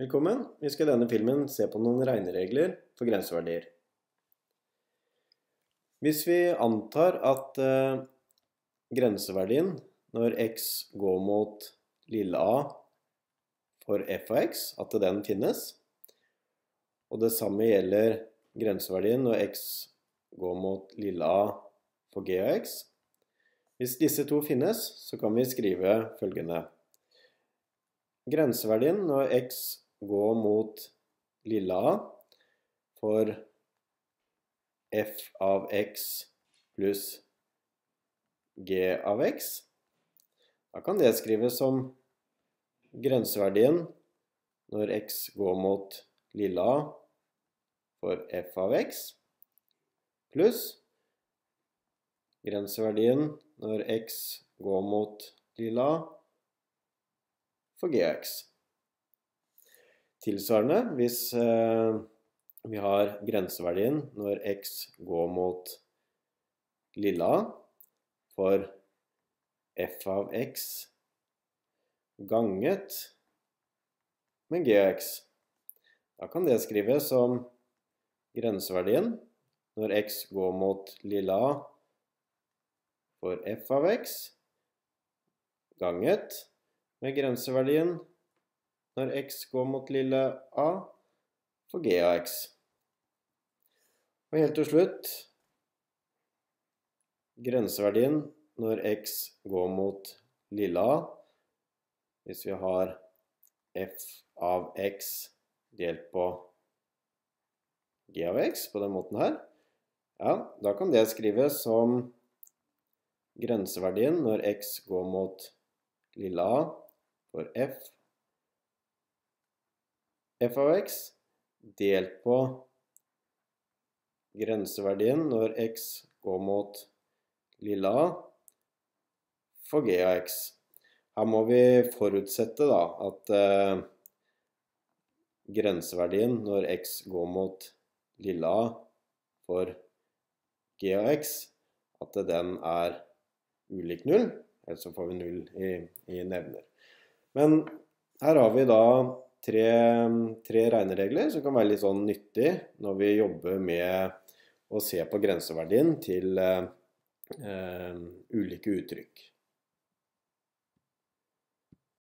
Velkommen. Vi skal i denne filmen se på noen regneregler for grenseverdier. Hvis vi antar at uh, grenseverdien når x går mot lille a for f av x, at den finnes, og det samme gjelder grenseverdien når x går mot lille a for g av x. Hvis disse to finnes, så kan vi skrive følgende. Grenseverdien når x gå mot lille a for f av x pluss g av x. Da kan det skrives som grenseverdien når x går mot lille a for f av x, pluss grenseverdien når x går mot lille a for gx. Tilsvarende, hvis eh, vi har grenseverdien når x går mot lilla for f av x ganget med gx, da kan det skrives som grenseverdien når x går mot lilla for f av x ganget med grenseverdien når x går mot lille a for g av x. Og helt til slutt grenseverdien når x går mot lille a, hvis vi har f av x delt på g av x på den måten her, ja, da kan det skrives som grenseverdien når x går mot lille a for f f av x delt på grenseverdien når x går mot lille a for g av x. Her må vi forutsette da, at eh, grenseverdien når x går mot lille a for g av x, at den er ulik null. Ellers så får vi null i, i nevner. Men her har vi da tre, tre regneregler som kan være litt sånn nyttig når vi jobber med å se på grenseverdien til eh, ulike uttrykk.